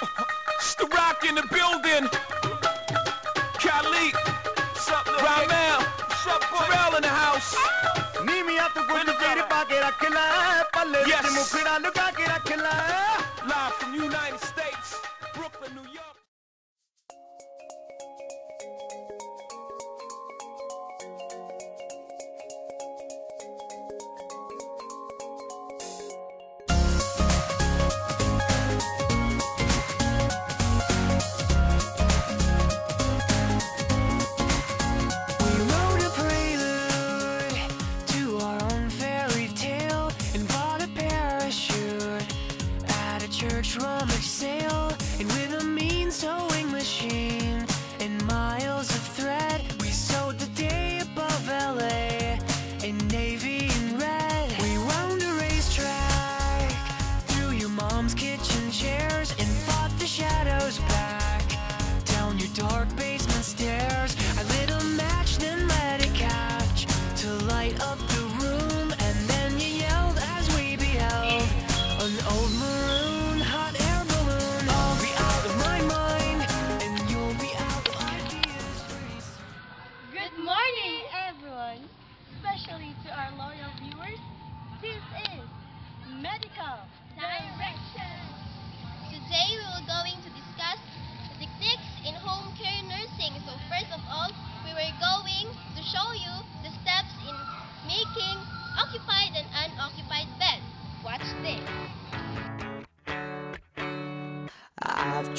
It's the rock in the building. Khalid. Ramel. Terrell in the house. ਨੀਮੀਆਂ ਤੂੰ ਗੁੱਟ ਤੇਰੇ ਪਾ ਕੇ ਰੱਖ ਲੈ ਪੱਲੇ ਵਿੱਚ ਮੁਖੜਾ ਲੁਕਾ ਕੇ ਰੱਖ ਲੈ Live from United States.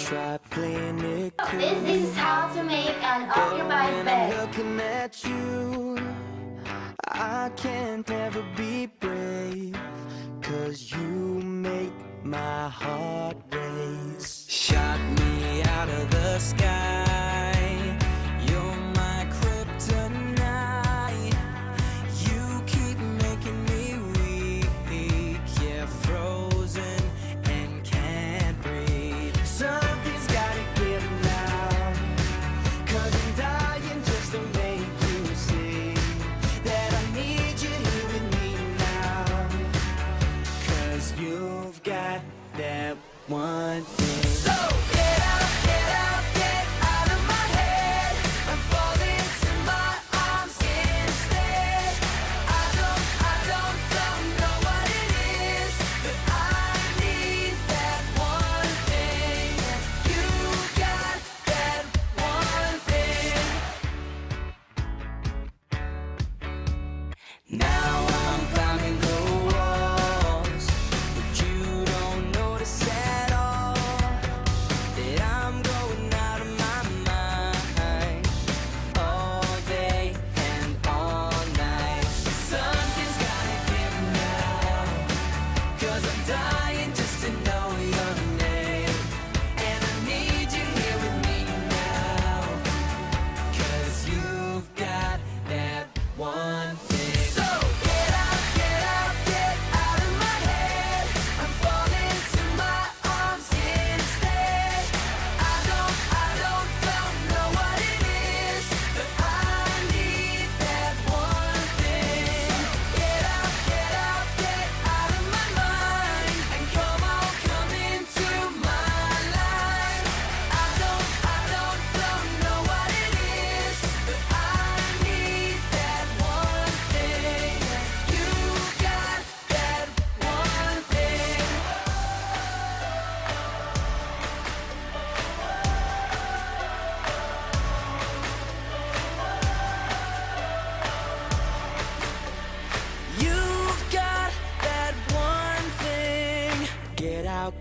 Try playing oh, it cool. This, this is how to make an occupied bed. I'm looking at you. I can't ever be brave. Cause you make my heart race. Shot me out of the sky.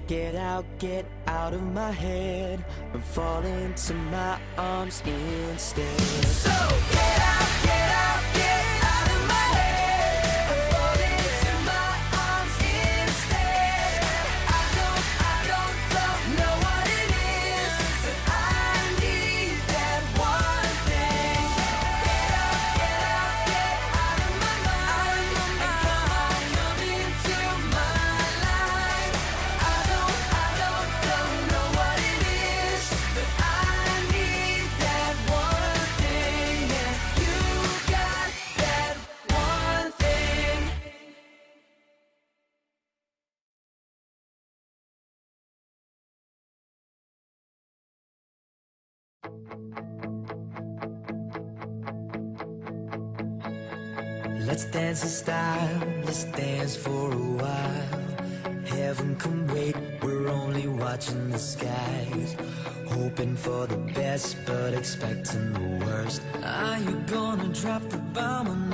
Get out, get out of my head. And fall into my arms instead. So get out Let's dance in style, let's dance for a while. Heaven can wait, we're only watching the skies. Hoping for the best, but expecting the worst. Are you gonna drop the bomb